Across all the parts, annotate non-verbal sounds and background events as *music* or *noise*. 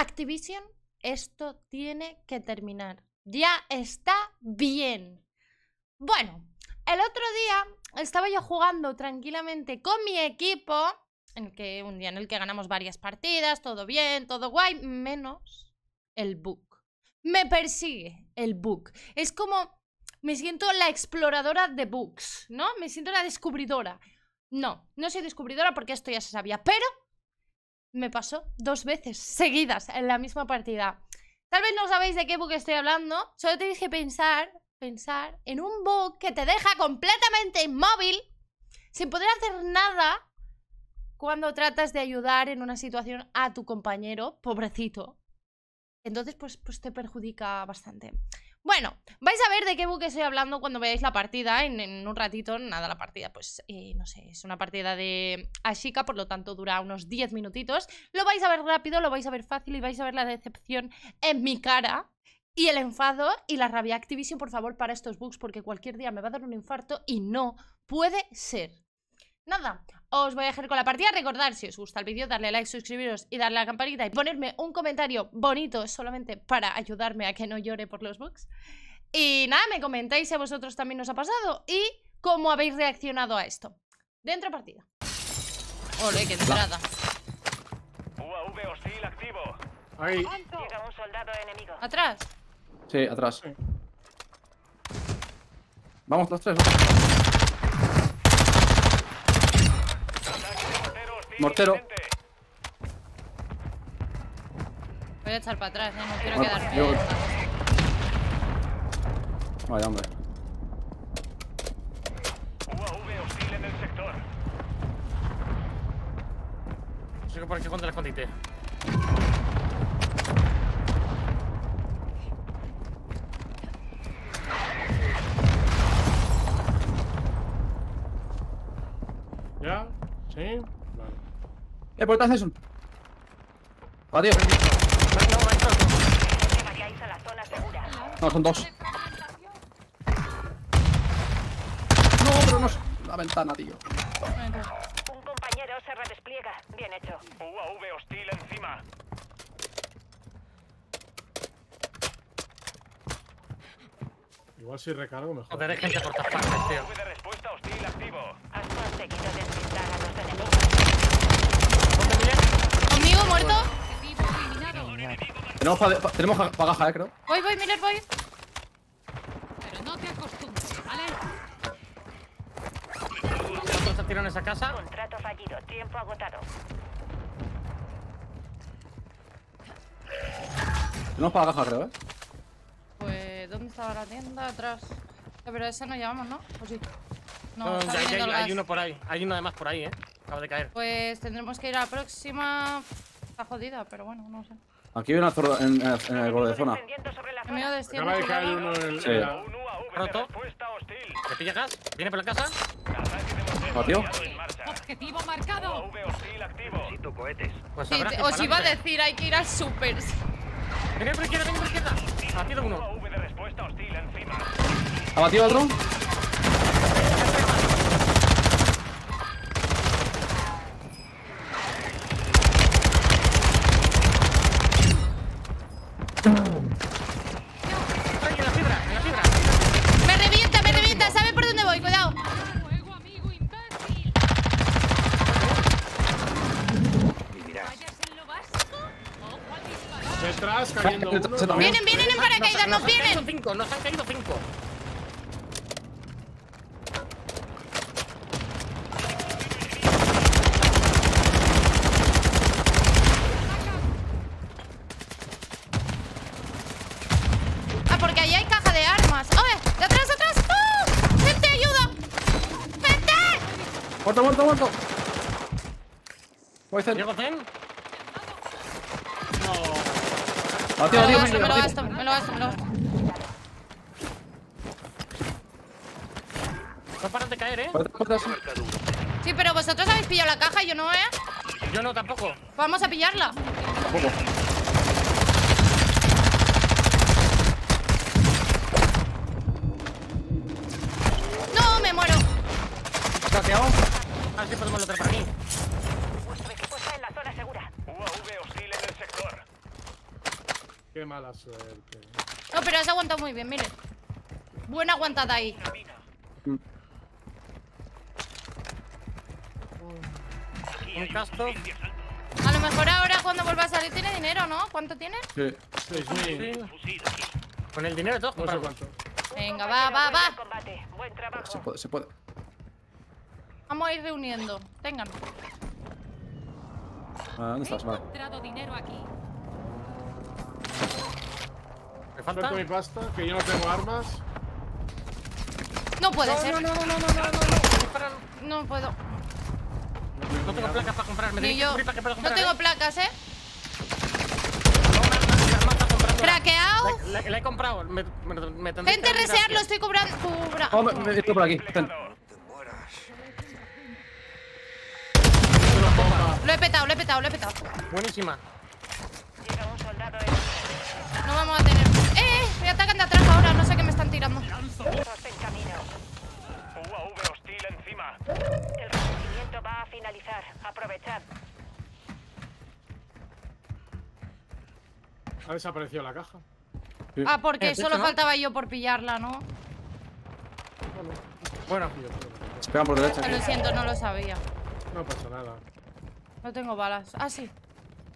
Activision, esto tiene que terminar. Ya está bien. Bueno, el otro día estaba yo jugando tranquilamente con mi equipo, en que un día en el que ganamos varias partidas, todo bien, todo guay, menos el bug. Me persigue el bug. Es como me siento la exploradora de bugs, ¿no? Me siento la descubridora. No, no soy descubridora porque esto ya se sabía, pero me pasó dos veces seguidas en la misma partida. Tal vez no sabéis de qué bug estoy hablando, solo tenéis que pensar, pensar en un bug que te deja completamente inmóvil, sin poder hacer nada cuando tratas de ayudar en una situación a tu compañero, pobrecito. Entonces, pues, pues te perjudica bastante. Bueno, vais a ver de qué buque estoy hablando cuando veáis la partida en, un ratito. Nada, la partida, pues, eh, no sé, es una partida de Ashika, por lo tanto dura unos 10 minutitos. Lo vais a ver rápido, lo vais a ver fácil y vais a ver la decepción en mi cara. Y el enfado y la rabia Activision, por favor, para estos bugs, porque cualquier día me va a dar un infarto y no puede ser. Nada, os voy a dejar con la partida. Recordad, si os gusta el vídeo, darle a like, suscribiros y darle a la campanita y ponerme un comentario bonito solamente para ayudarme a que no llore por los bugs. Y nada, me comentáis si a vosotros también os ha pasado y cómo habéis reaccionado a esto. Dentro partida. Ole, qué entrada. UAV hostil activo. Ahí. Llega un soldado enemigo. ¿Atrás? Sí, atrás. Vamos los tres. ¿no? Mortero. Voy a echar para atrás, ¿eh? no quiero Ah, quedarme. yo-. Vaya, hombre. UAV hostil en el sector. No sé por qué cuando le escondite. ¿Ya? ¿Sí? Vale. Eh, por detrás Tyson. Adiós. No, son dos. No, pero no es la ventana, tío. Un compañero se redespliega. Bien hecho. UAV hostil encima. Igual si recargo mejor. Joder, hay gente por todas partes, tío. UAV de respuesta hostil activo. Has conseguido despistar a los enemigos. ¿Dónde Miller? ¿Conmigo muerto? Tenemos, pa- pa- tenemos bagaja, eh, creo. Voy, voy, Miller, voy. Pero no te acostumbres, ¿vale? Otro se tiró en esa casa. Contrato fallido. Tiempo agotado. Tenemos bagaja, creo, eh. Pues, ¿dónde estaba la tienda? Atrás. Pero esa no llevamos, ¿no? ¿O sí? No, No, está ya- hay, el hay gas. uno por ahí. Hay uno además por ahí, eh. Acaba de caer. Pues tendremos que ir a la próxima. Está jodida, pero bueno, no sé. Aquí hay una zorra en, en- el borde de zona. Zona. de Acaba de caer uno en el. Sí. ¿Roto? ¿Le pilla gas? ¿Viene por la casa? Marcha. Objetivo marcado. Necesito cohetes. Pues te- os iba a decir, hay que ir al super. Viene por izquierda, viene por izquierda. Batido uno. UAV de respuesta hostil encima. ¿Ha batido otro? Cayendo uno. Vienen, vienen en paracaídas, nos han caído vienen. cinco, nos han caído cinco. Ah, porque ahí hay caja de armas. ¡Oye! ¡De atrás, de atrás! ¡Oh! ¡Gente, ayuda! ¡Gente! Muerto, muerto, muerto. Voy a hacer. Diego Zen. Me lo gasto, me lo gasto, me lo gasto, me lo gasto. No paran de caer, eh. Sí, pero vosotros habéis pillado la caja y yo no, ¿eh? Yo no tampoco. Vamos a pillarla. Tampoco. ¡No, me muero! Saqueado. A ver si podemos lograr para mí. Vuestro equipo está en la zona segura. UAV hostil en el sector. Qué mala suerte. No, pero has aguantado muy bien, mire. Buena aguantada ahí. Un casto. A lo mejor ahora cuando vuelva a salir tiene dinero, ¿no? ¿Cuánto tiene? Sí. 6.000. Sí. Con el dinero de todos No sé compramos. cuánto. Venga, va, va, va. Se puede, se puede. Vamos a ir reuniendo. Tengan. Ah, ¿Dónde estás? Vale. encontrado dinero aquí. ¿Me falta? Suelto mi pasta, que yo no tengo armas. No puede No, ser. no, no, no, no, no, no, no. No puedo. No tengo placas para comprar. Me Ni yo. para pueda No comprar. tengo ¿eh? placas, ¿eh? Craqueado. La, la- la he comprado. Me, me, me tendréis Gente, que abrir resear, aquí. lo estoy cobrando. Cubra. Oh, me, me, estoy por aquí. Ten. Lo he petado, lo he petado, lo he petado. Buenísima. Ha desaparecido la caja. Ah, porque Eh, solo ¿no? faltaba yo por pillarla, ¿no? Bueno, Se pegan por derecha. Lo siento, no lo sabía. No pasa nada. No tengo balas. Ah, sí.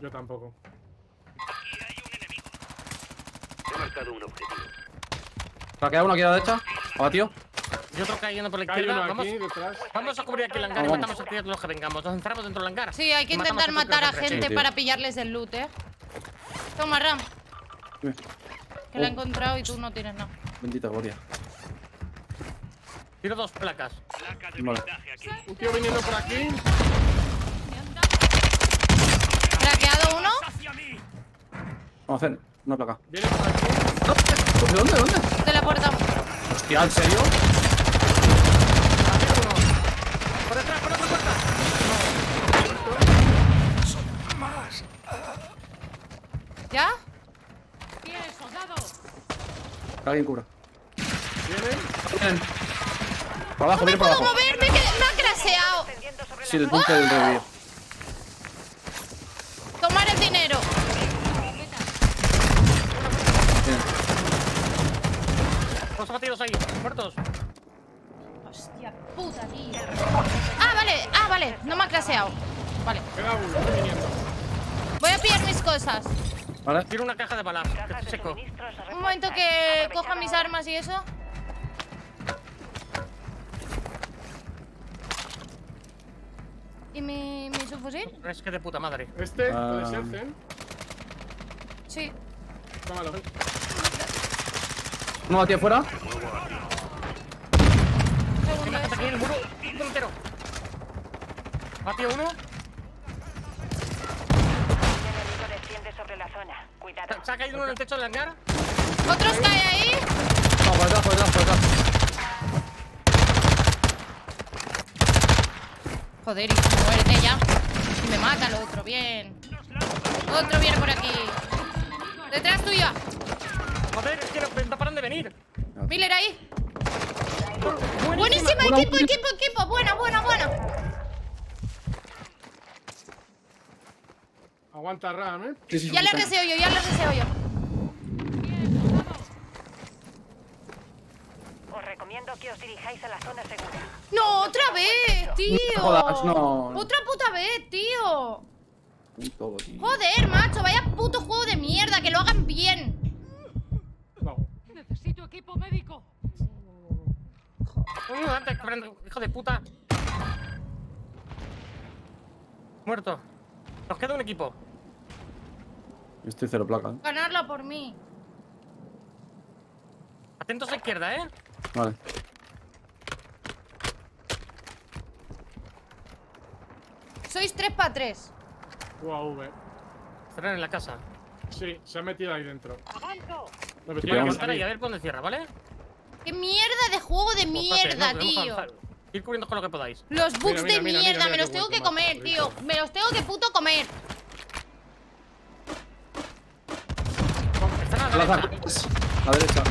Yo tampoco. He marcado un objetivo. Craquea uno aquí a la derecha. Abatido. y otro cayendo por la izquierda. Vamos, aquí detrás. vamos a cubrir aquí el hangar y Vamos. matamos a todos los que vengamos. Nos encerramos dentro del hangar. Sí, hay que intentar matar a gente Sí, para pillarles el loot, ¿eh? Toma, Ram. Dime. Que la he Oh. encontrado y tú no tienes nada. Bendita gloria. Tiro dos placas. Vale. Un tío viniendo por aquí. Craqueado uno. Vamos a hacer una placa. Viene por aquí. ¿De dónde? ¿De dónde? De la puerta. Hostia, ¿en serio? Por detrás, por otra puerta. ¿Ya? Bien, soldado. Que alguien cubra. Vienen. Abajo, No me viene puedo abajo. mover, me, me ha craseado. Sí, el búnker del revivido. Tomar el dinero. Bien. Dos abatidos ahí, muertos. Hostia puta, tío. Ah, vale, ah, vale. No me ha craseado. Vale. Está. Voy a pillar mis cosas. Vale. Tiro una caja de balas. que estoy seco. Un momento que coja mis armas y eso. ¿Y mi, mi subfusil? Es que de puta madre. Este Ah. puede ser Zen. Sí. Tómalo. Uno batido afuera. Segundo aquí ese. el muro muro entero. Uno. Un enemigo desciende sobre la zona. Cuidado. Se ha caído uno en el techo del hangar. ¿Otros cae ahí? No, por detrás, por detrás, por detrás. Joder, y muérete ya. Y me mata el otro, bien. Otro viene por aquí. Detrás tuya. Joder, es que no, paran de venir. Miller ahí. Buenísima. Equipo, equipo. Buena, buena, buena. Aguanta Ram, eh. Sí, sí, Ya sí. reseo yo, ya le reseo yo. Os recomiendo que os dirijáis a la zona segura. No, otra vez, tío. No jodas, no. Otra puta vez, tío. Un todo, tío. Joder, macho, vaya puto juego de mierda, que lo hagan bien. No. Necesito equipo médico. Hijo de puta. Muerto. Nos queda un equipo. Yo estoy cero placa, ¿eh? Ganarla por mí. Atentos a izquierda, ¿eh? Vale. Sois 3 para 3. UAV. Estarán en la casa. Sí, se ha metido ahí dentro. ¡Avanzo! No, pero Voy a tiene que aguantar ahí, a ver por dónde cierra, ¿vale? ¡Qué mierda de juego de mierda, no, tío! Ir cubriendo con lo que podáis. Los bugs mira, de mira, mira, mierda, mira me los tengo que comer, tío. Me los tengo que puto comer. A la derecha. a la derecha.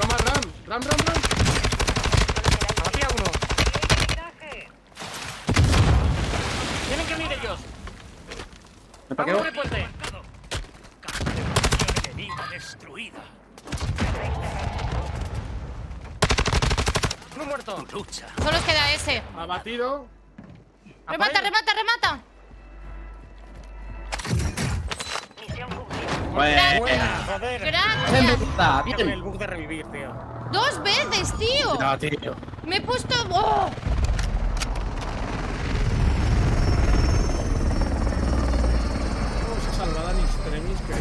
Toma Ram. Ram, Ram, Ram. Abatía uno. Tienen que venir ellos. Me Vamos paqueo. puente. destruida. No muerto. Lucha. Solo os queda ese. Abatido. Remata, remata, remata. Buena. Bien, Gracias. está, bien. el bug de revivir, tío. Dos veces, tío. No, tío. Me he puesto... ¡Oh! Vamos a salvar a extremis que.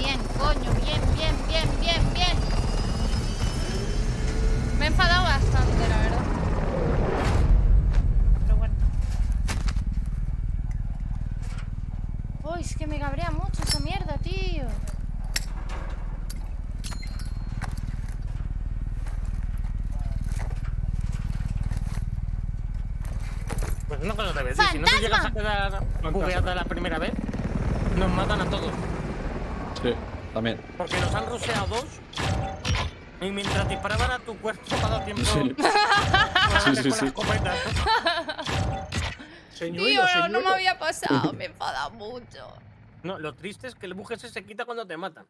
Bien, coño, bien, bien, bien, bien, bien. Me he enfadado bastante, la verdad. Pero bueno. Uy, es que me cabrea mucho esa mierda, tío. Pues no con lo debes decir. Si llegas a quedar bugueada la primera vez, nos matan a todos. Sí, también. Porque nos han ruseado dos. Y mientras disparaban a tu cuerpo, ha dado tiempo. Sí. para *laughs* Sí, sí, sí. Señuelo, Tío, no, señuelo. no me había pasado. Me *laughs* he enfadado mucho. No, lo triste es que el bug ese se quita cuando te matan.